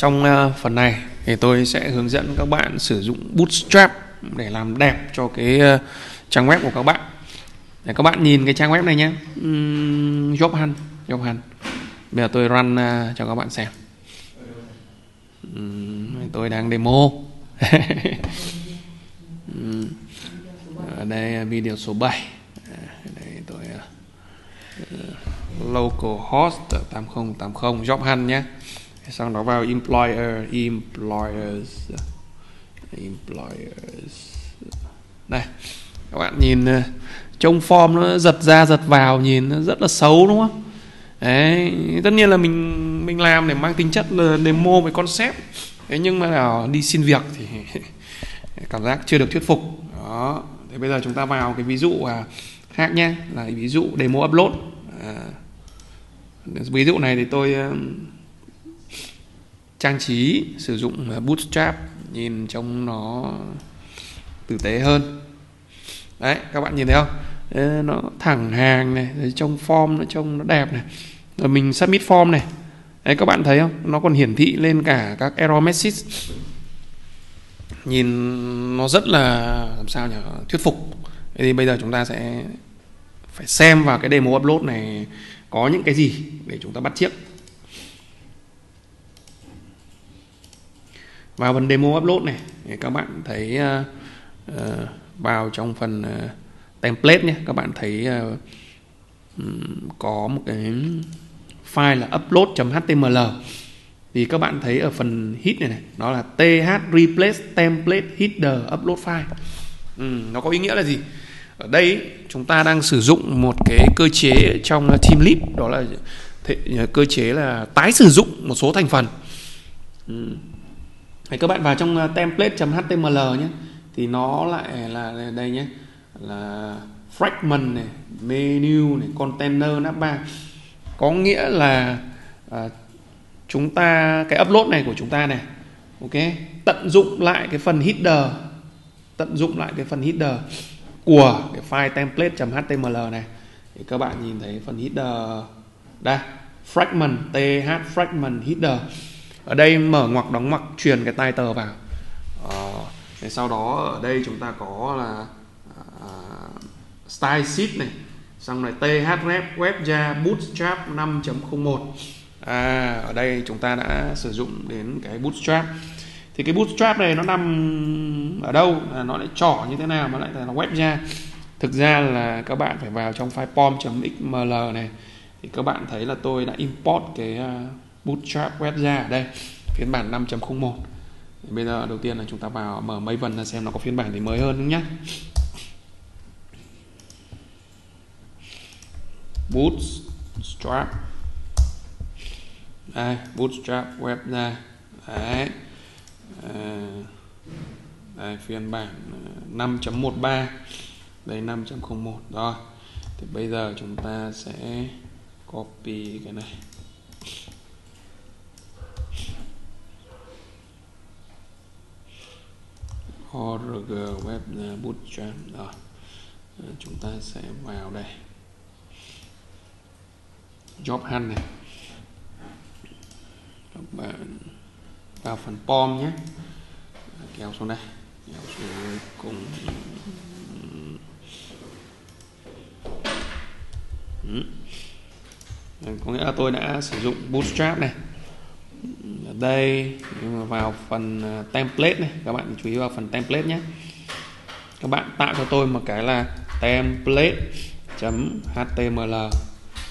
Trong ờ, phần này thì tôi sẽ hướng dẫn các bạn sử dụng Bootstrap để làm đẹp cho cái ờ, trang web của các bạn. Để các bạn nhìn cái trang web này nhé. Um, Job Hunt, Job Hunt. Bây giờ tôi run ờ, cho các bạn xem. Tôi đang demo. ở đây video số 7. Đây tôi uh, local host 8080 Job Hunt nhé xong đó vào employer employers employers. Đây các bạn nhìn ờ, trông form nó giật ra giật vào nhìn nó rất là xấu đúng không? Đấy tất nhiên là mình mình làm để mang tính chất là demo về concept. Thế nhưng mà nào đi xin việc thì cảm giác chưa được thuyết phục. Đó thế bây giờ chúng ta vào cái ví dụ à, khác nhé là ví dụ demo upload. À, ví dụ này thì tôi trang trí sử dụng à, bootstrap nhìn trông nó tử tế hơn. Đấy các bạn nhìn thấy không? Đấy, nó thẳng hàng này rồi trông form nó trông nó đẹp này. Rồi mình submit form này. Đấy các bạn thấy không? Nó còn hiển thị lên cả các error message. Nhìn nó rất là làm sao nhỉ thuyết phục. Thế thì bây giờ chúng ta sẽ phải xem vào cái demo upload này có những cái gì để chúng ta bắt chiếc. Vào phần demo upload này thì các bạn thấy uh, uh, vào trong phần uh, template nhé các bạn thấy uh, um, có một cái file là upload.html thì các bạn thấy ở phần hit này này nó là th replace template header upload file. Ừ, nó có ý nghĩa là gì? Ở đây chúng ta đang sử dụng một cái cơ chế trong team lead đó là cơ chế là tái sử dụng một số thành phần. Ừ thì các bạn vào trong ờ, template.html nhé. Thì nó lại là đây nhé. Là fragment này menu này container navbar có nghĩa là à, chúng ta cái upload này của chúng ta này ok? Tận dụng lại cái phần header tận dụng lại cái phần header của cái file template.html này. Thì các bạn nhìn thấy phần header đây fragment th fragment header ở đây mở ngoặc đóng ngoặc truyền cái title vào. Ờ, sau đó ở đây chúng ta có là uh, style sheet này xong rồi thref webja bootstrap 5.01 à, ở đây chúng ta đã sử dụng đến cái bootstrap. Thì cái bootstrap này nó nằm ở đâu? À, nó lại trỏ như thế nào mà lại là webja? Thực ra là các bạn phải vào trong file pom.xml này. Thì các bạn thấy là tôi đã import cái uh, Bootstrap web ra. Ở đây phiên bản 5.01 bây giờ đầu tiên là chúng ta vào mở Maven ra xem nó có phiên bản gì mới hơn không nhé Bootstrap. Đây, Bootstrap web ra. Đấy. À, đây phiên bản ờ, 5.13 đây 5.01 rồi thì bây giờ chúng ta sẽ copy cái này. Org, web à, bootstrap rồi à, chúng ta sẽ vào đây. Job hunt này. Các bạn vào phần pom nhé. À, kéo xuống đây. Kéo xuống cùng. Ừ. có nghĩa là tôi đã sử dụng bootstrap này. Ừ ở đây vào phần à, template này, các bạn chú ý vào phần template nhé các bạn tạo cho tôi một cái là template.html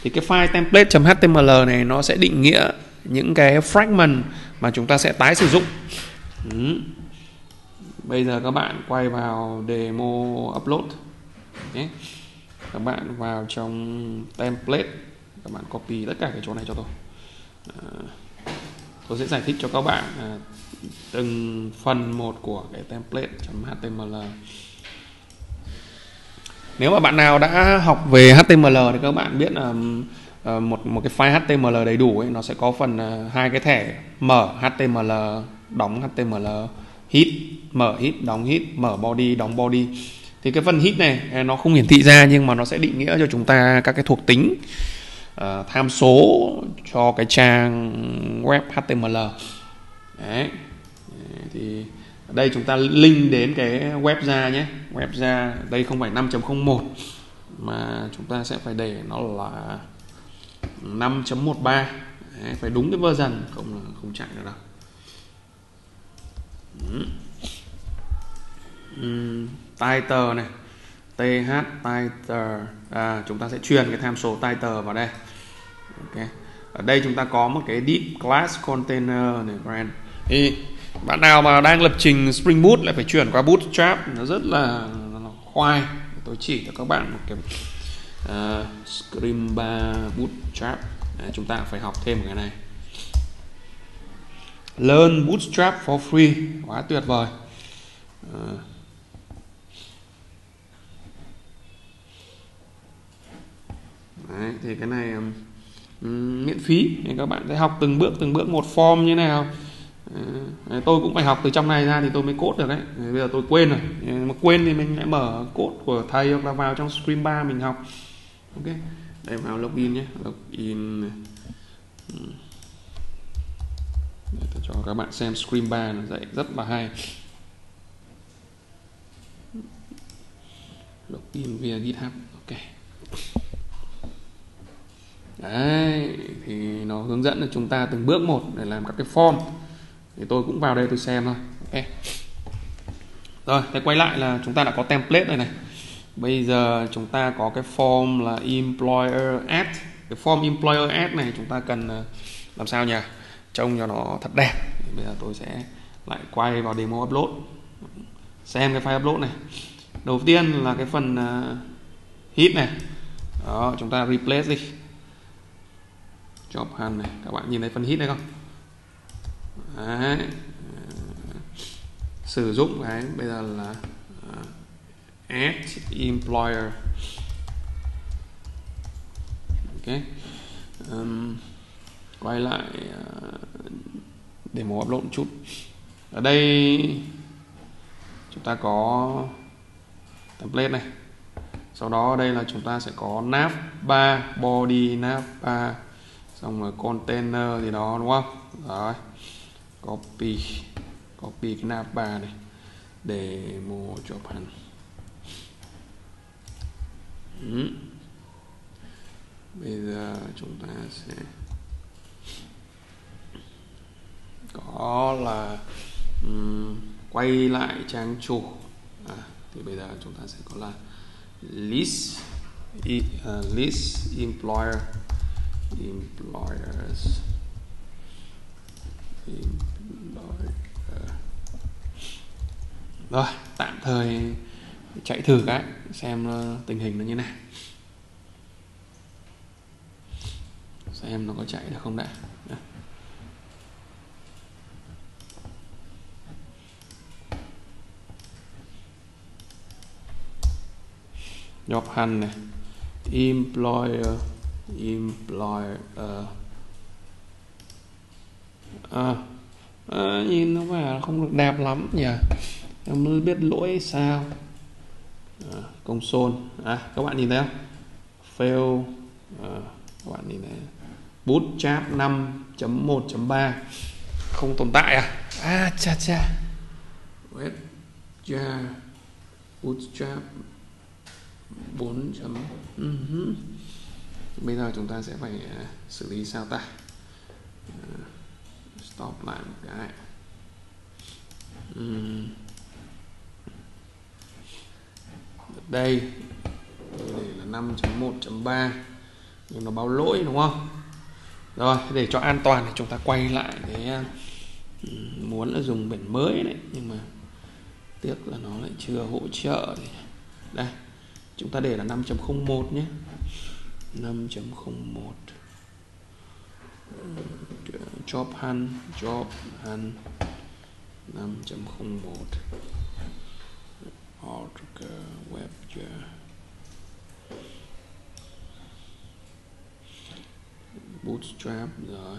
thì cái file template.html này nó sẽ định nghĩa những cái fragment mà chúng ta sẽ tái sử dụng ừ. bây giờ các bạn quay vào demo upload okay. các bạn vào trong template, các bạn copy tất cả cái chỗ này cho tôi à tôi sẽ giải thích cho các bạn à, từng phần một của cái template.html nếu mà bạn nào đã học về HTML thì các bạn biết là ờ, một một cái file HTML đầy đủ ấy nó sẽ có phần uh, hai cái thẻ. Mở HTML đóng HTML hit. Mở hit đóng hit. Mở body đóng body. Thì cái phần hit này à, nó không hiển thị ra nhưng mà nó sẽ định nghĩa cho chúng ta các cái thuộc tính uh, tham số cho cái trang web HTML đấy. Thì ở đây chúng ta link đến cái web ra nhé. Web ra đây không phải 5.01 mà chúng ta sẽ phải để nó là 5.13 Đấy, phải đúng cái version không là không chạy được đâu. Uhm. title này th title à, chúng ta sẽ truyền cái tham số title vào đây. Ok. Ở đây chúng ta có một cái deep class container này brand thì bạn nào mà đang lập trình Spring Boot lại phải chuyển qua Bootstrap nó rất là, khoai. Tôi chỉ cho các bạn một cái à, uh, Scrimba Bootstrap Đấy, chúng ta phải học thêm cái này. Learn Bootstrap for free. Quá tuyệt vời. Uh, Đấy, thì cái này um, miễn phí thì các bạn sẽ học từng bước từng bước một form như thế nào. Đấy, tôi cũng phải học từ trong này ra thì tôi mới cốt được đấy. Bây giờ tôi quên rồi. Mà quên thì mình lại mở cốt của thầy hoặc là vào trong stream 3 mình học. Ok đây vào login nhé login để cho các bạn xem stream 3 nó dạy rất là hay. Login via github ok đấy thì nó hướng dẫn cho chúng ta từng bước một để làm các cái form. Thì tôi cũng vào đây tôi xem thôi. Ok. Rồi thế quay lại là chúng ta đã có template này này. Bây giờ chúng ta có cái form là employer ad. Cái form employer ad này chúng ta cần ờ, làm sao nhỉ? Trông cho nó thật đẹp. Bây giờ tôi sẽ lại quay vào demo upload. Xem cái file upload này. Đầu tiên là cái phần uh, hit này. Đó chúng ta replace đi job hunt này. Các bạn nhìn thấy phần hit này không? Đấy. sử dụng cái bây giờ là uh, add employer. Ok. Um, quay lại uh, để một upload một chút. Ở đây chúng ta có template này. Sau đó ở đây là chúng ta sẽ có nav 3 body nav 3 xong rồi container gì đó đúng không? Rồi copy copy cái nav bar này để mua cho bạn ừ. bây giờ chúng ta sẽ có là um, quay lại trang chủ. À, thì bây giờ chúng ta sẽ có là list uh, list employer employers. Employer rồi tạm thời chạy thử cái, xem ờ, tình hình nó như nào. Xem nó có chạy được không đã. Job hunt này. Employer employer uh, à, à, nhìn nó vẻ không được đẹp lắm nhỉ? Em mới biết lỗi sao? À, console à các bạn nhìn thấy không? Fail à, các bạn nhìn thấy bootstrap 5.1.3 không tồn tại à? À cha cha web ja bootstrap 4 chấm uh-huh bây giờ chúng ta sẽ phải à, xử lý sao ta? À, stop lại một cái. Uhm. đây để là 5.1.3 nhưng nó báo lỗi, đúng không? Rồi, để cho an toàn thì chúng ta quay lại cái à, muốn là dùng biển mới đấy. Nhưng mà tiếc là nó lại chưa hỗ trợ. Thì đây, chúng ta để là 5.01 nhé. 5.01 job hunt job hunt 5.01 org, web bootstrap, rồi.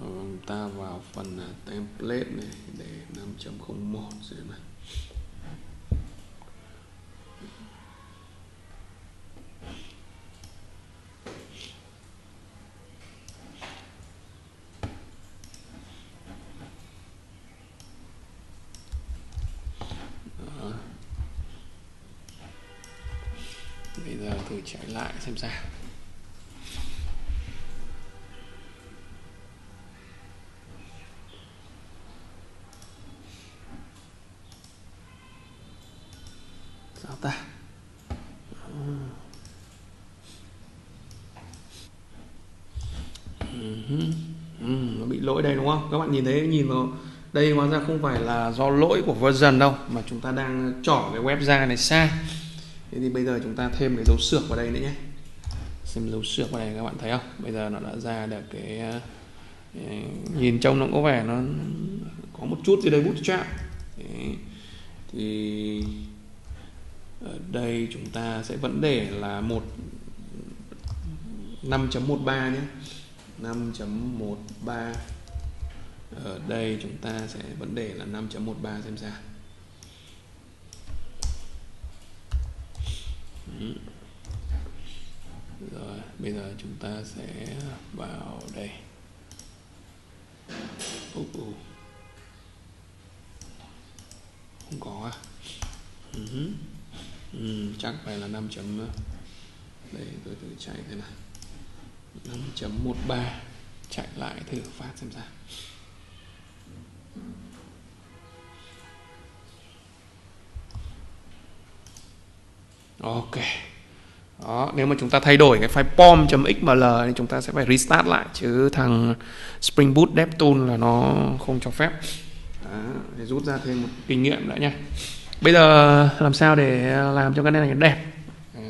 Ờ, ta vào phần à, template này để 5.01 xem này xem sao. Sao ta? Ừ. ừ, nó bị lỗi đây đúng không? Các bạn nhìn thấy nhìn vào đây hóa ra không phải là do lỗi của version đâu mà chúng ta đang trỏ cái web ra này sai thế thì bây giờ chúng ta thêm cái dấu xược vào đây nữa nhé xem dấu xước này các bạn thấy không? Bây giờ nó đã ra được cái ờ, ờ, nhìn trông nó có vẻ nó có một chút gì đây bút chạm. Thì ở đây chúng ta sẽ vẫn để là một 5.13 nhé. 5.13 ở đây chúng ta sẽ vẫn để là 5.13 xem sao. Ừ rồi bây giờ chúng ta sẽ vào đây uh, uh. không có à uh-huh. ừ, chắc phải là 5. chấm đây tôi thử chạy thế này 5.13 chạy lại thử phát xem sao Ok đó, nếu mà chúng ta thay đổi cái file pom.xml thì chúng ta sẽ phải restart lại chứ thằng Spring Boot DevTool là nó không cho phép. Đó, để rút ra thêm một kinh nghiệm nữa nha. Bây giờ làm sao để làm cho cái này đẹp? Ừ,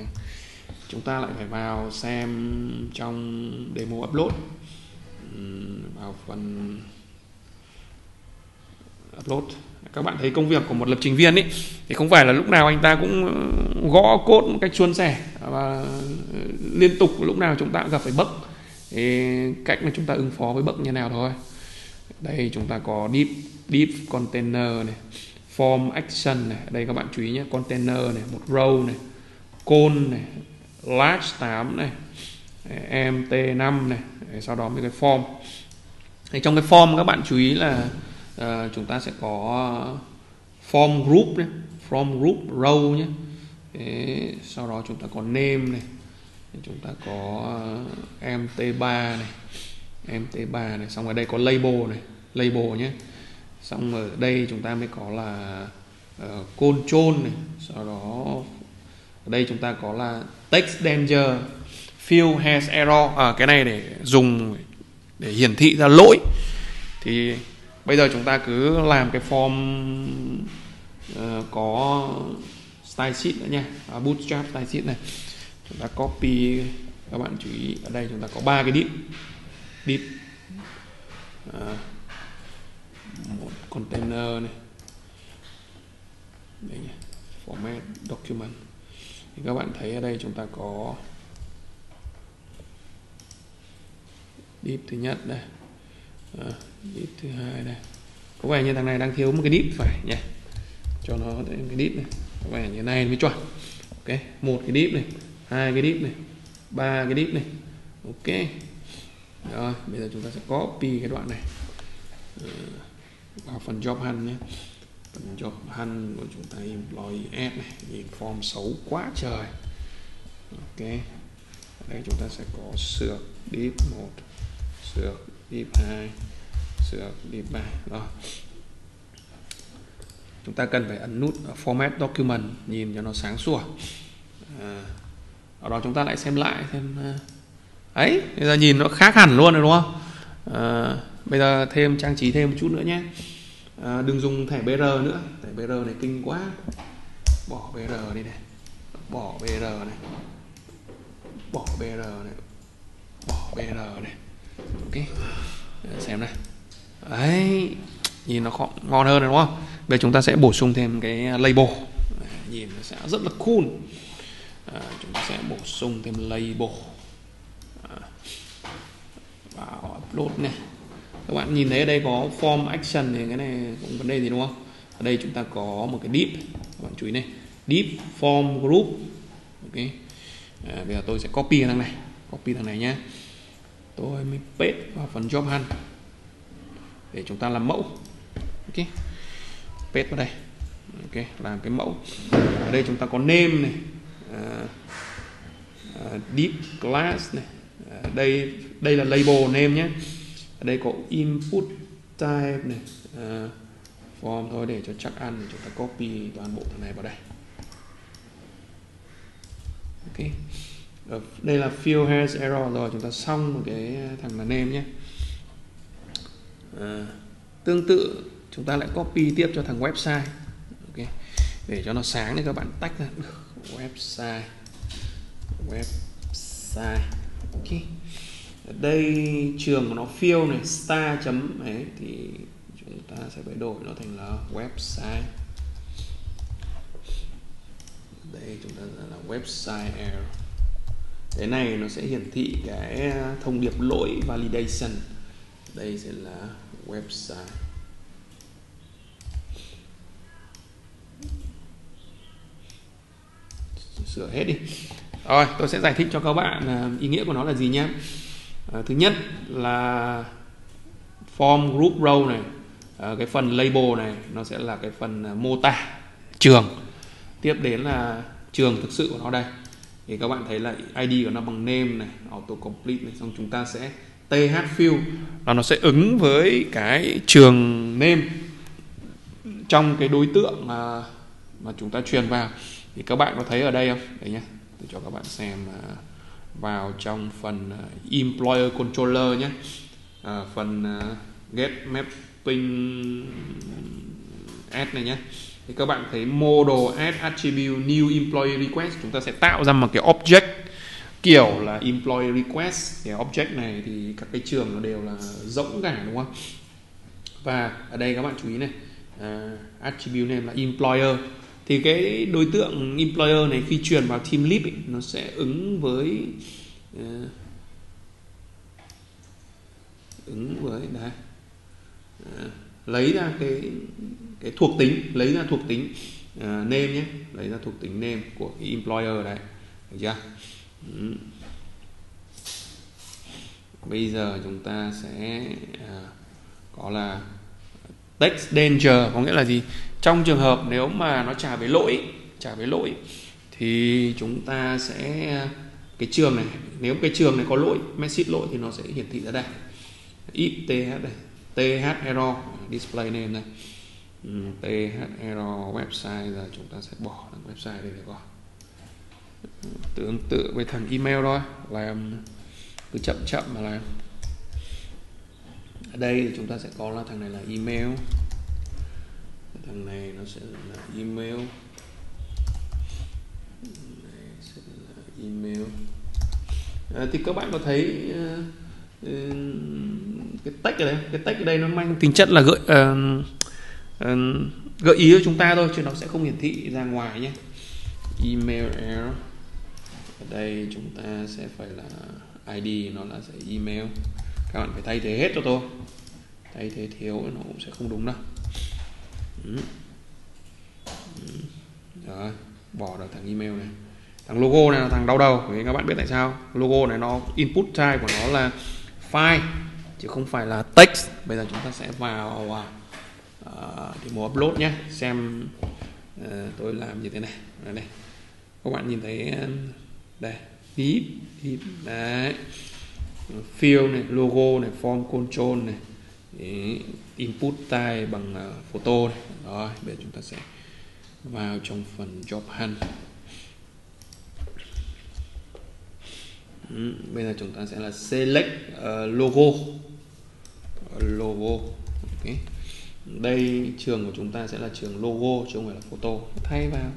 chúng ta lại phải vào xem trong demo upload. Ừ, vào phần upload các bạn thấy công việc của một lập trình viên ấy thì không phải là lúc nào anh ta cũng uh, gõ cốt một cách suôn sẻ và uh, liên tục lúc nào chúng ta cũng gặp phải bug. Thì cách mà chúng ta ứng phó với bug như nào thôi. Đây, chúng ta có deep deep container này, form action này. Đây, các bạn chú ý nhé, container này, một row này, cone này, large 8 này mt5 này, sau đó mới cái form. Thì trong cái form các bạn chú ý là uh, chúng ta sẽ có form group nhé form group row nhé. Thế, sau đó chúng ta có name này chúng ta có ờ, mt3 này mt3 này xong ở đây có label này label nhé. Xong ở đây chúng ta mới có là uh, control này sau đó ở đây chúng ta có là text danger field has error à, cái này để dùng để hiển thị ra lỗi. Thì bây giờ chúng ta cứ làm cái form uh, có style sheet nữa nha. À, bootstrap style sheet này. Chúng ta copy các bạn chú ý ở đây chúng ta có ba cái div div à, một container này. Đây nhé format document. Thì các bạn thấy ở đây chúng ta có div thứ nhất đây à, ờ, nít thứ hai này, có vẻ như thằng này đang thiếu một cái nít phải nhỉ? Cho nó cái nít này. Có vẻ như này mới chuẩn. Ok một cái nít này hai cái nít này ba cái nít này. Ok. Rồi bây giờ chúng ta sẽ copy cái đoạn này. Ờ, vào phần job hunt nhé. Phần job hunt của chúng ta employee app này nhìn form xấu quá trời. Ok. Ở đây chúng ta sẽ có sửa deep một sửa deep hai sửa đi ba đó. Chúng ta cần phải ấn nút format document nhìn cho nó sáng sủa. À, ở đó chúng ta lại xem lại xem à, ấy bây giờ nhìn nó khác hẳn luôn rồi đúng không? À, bây giờ thêm trang trí thêm một chút nữa nhé. À, đừng dùng thẻ BR nữa. Thẻ BR này kinh quá. Bỏ BR đi này. Bỏ BR này. Bỏ BR này. Bỏ BR này. Ok xem này đấy nhìn nó ngon hơn rồi đúng không? Bây giờ chúng ta sẽ bổ sung thêm cái label. Nhìn nó sẽ rất là cool. À, chúng ta sẽ bổ sung thêm label. Ờ, à, vào upload này. Các bạn nhìn thấy ở đây có form action thì cái này cũng vấn đề gì đúng không? Ở đây chúng ta có một cái deep. Các bạn chú ý này. Deep form group. Ok. À, bây giờ tôi sẽ copy thằng này. Copy thằng này nhé tôi mới paste vào phần job hunt để chúng ta làm mẫu. Ok. Paste vào đây. Ok làm cái mẫu. Ở đây chúng ta có name này uh, uh, deep class này. Uh, đây đây là label name nhé. Ở đây có input type này. Uh, form thôi để cho chắc ăn chúng ta copy toàn bộ thằng này vào đây. Ok. Ở đây là fill has error rồi. Chúng ta xong một cái thằng là name nhé à, tương tự chúng ta lại copy tiếp cho thằng website. Ok để cho nó sáng để các bạn tách ra. Website website. Ok ở đây trường của nó fill này star chấm ấy thì chúng ta sẽ phải đổi nó thành là website. Đây chúng ta là website error. Cái này nó sẽ hiển thị cái à, thông điệp lỗi validation. Đây sẽ là website. Sửa hết đi. Rồi tôi sẽ giải thích cho các bạn à, ý nghĩa của nó là gì nhé. À, thứ nhất là form group row này à, cái phần label này nó sẽ là cái phần à, mô tả trường. Tiếp đến là trường thực sự của nó đây. Thì các bạn thấy là ID của nó bằng name này auto complete này xong chúng ta sẽ th field. Là nó sẽ ứng với cái trường name trong cái đối tượng mà mà chúng ta truyền vào. Thì các bạn có thấy ở đây không? Đấy nhé tôi cho các bạn xem à, vào trong phần à, employer controller nhé à, phần à, get mapping add này nhé thì các bạn thấy model add attribute new employee request chúng ta sẽ tạo ra một cái object kiểu là employee request thì object này thì các cái trường nó đều là rỗng cả đúng không và ở đây các bạn chú ý này uh, attribute name là employer thì cái đối tượng employer này khi truyền vào team lead ấy, nó sẽ ứng với uh, ứng với đấy uh, lấy ra cái cái thuộc tính lấy ra thuộc tính uh, name nhé lấy ra thuộc tính name của cái employer đấy được chưa. Ừ. bây giờ chúng ta sẽ à, có là text danger, có nghĩa là gì? Trong trường hợp nếu mà nó trả về lỗi, trả về lỗi, thì chúng ta sẽ à, cái trường này, nếu cái trường này có lỗi, message lỗi thì nó sẽ hiển thị ra đây. If th đây th error, display name này ừ, th error website là chúng ta sẽ bỏ website đây để coi tương tự với thằng email thôi làm cứ chậm chậm mà làm. Ở đây thì chúng ta sẽ có là thằng này là email. Thằng này nó sẽ là email. Này sẽ là email. À, thì các bạn có thấy uh, cái tách ở đây cái tách ở đây nó mang tính chất là gợi uh, uh, gợi ý cho chúng ta thôi chứ nó sẽ không hiển thị ra ngoài nhé. Email error ở đây chúng ta sẽ phải là id nó là sẽ email. Các bạn phải thay thế hết cho tôi. Thay thế thiếu nó cũng sẽ không đúng đâu. Ừ. Ừ. rồi bỏ được thằng email này. Thằng logo này là thằng đau đầu vì các bạn biết tại sao? Logo này nó input type của nó là file chứ không phải là text. Bây giờ chúng ta sẽ vào uh, thì mùa upload nhé. Xem uh, tôi làm như thế này. Đây, đây các bạn nhìn thấy đây beep beep đấy. Field này logo này form control này. Đấy, input type bằng uh, photo này. rồi bây giờ chúng ta sẽ vào trong phần job hunt. Ừ, bây giờ chúng ta sẽ là select uh, logo. Ờ, logo Okay. đây trường của chúng ta sẽ là trường logo chứ không phải là photo. Thay vào.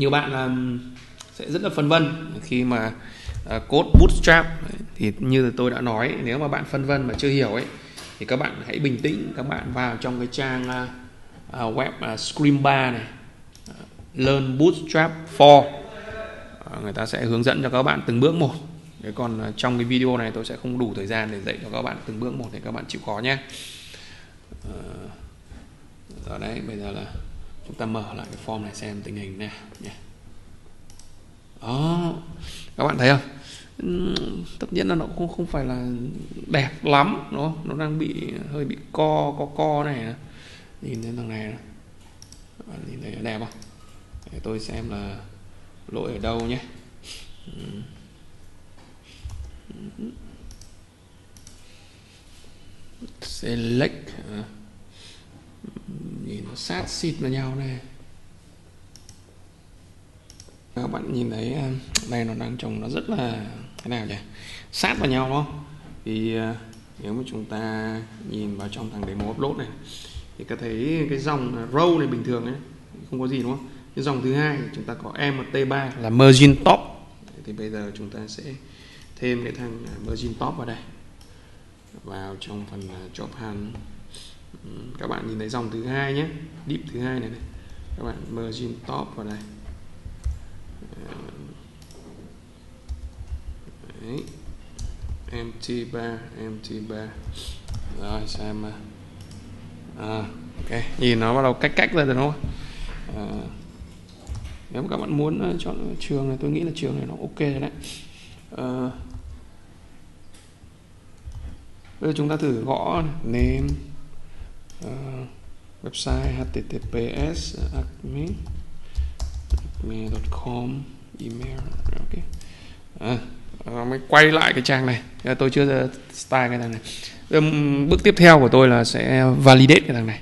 Nhiều bạn um, sẽ rất là phân vân. Khi mà à, uh, code bootstrap thì như tôi đã nói nếu mà bạn phân vân mà chưa hiểu ấy thì các bạn hãy bình tĩnh các bạn vào trong cái trang uh, uh, web uh, Screambar này. Uh, learn bootstrap for. Uh, người ta sẽ hướng dẫn cho các bạn từng bước một. Thế còn uh, trong cái video này tôi sẽ không đủ thời gian để dạy cho các bạn từng bước một để các bạn chịu khó nhé. Uh, rồi đấy bây giờ là chúng ta mở lại cái form này xem tình hình nè nhé các bạn thấy không? Tất nhiên là nó cũng không phải là đẹp lắm nó nó đang bị, hơi bị co co co này à. nhìn thấy thằng này nhìn thấy đẹp không? Để tôi xem là lỗi ở đâu nhé. Select nó sát xịt vào nhau này các bạn nhìn thấy à, đây nó đang trồng nó rất là thế nào nhỉ? Sát vào nhau đúng không? Thì à, nếu mà chúng ta nhìn vào trong thằng demo upload này thì các thấy cái dòng row này bình thường ấy không có gì đúng không? Cái dòng thứ hai chúng ta có mt3 là margin top. Thì bây giờ chúng ta sẽ thêm cái thằng margin top vào đây. Vào trong phần job hand các bạn nhìn thấy dòng thứ hai nhé. Deep thứ hai này, này. Các bạn margin top vào đây Đấy. mt3 mt3 rồi xem à, ok. Nhìn nó bắt đầu cách cách ra rồi đúng không? À, nếu các bạn muốn ờ, chọn trường này tôi nghĩ là trường này nó ok rồi đấy. À, bây giờ chúng ta thử gõ name uh, website https admin admin.com email. Ok. À, mới quay lại cái trang này. Tôi chưa style cái thằng này. Bước tiếp theo của tôi là sẽ validate cái thằng này.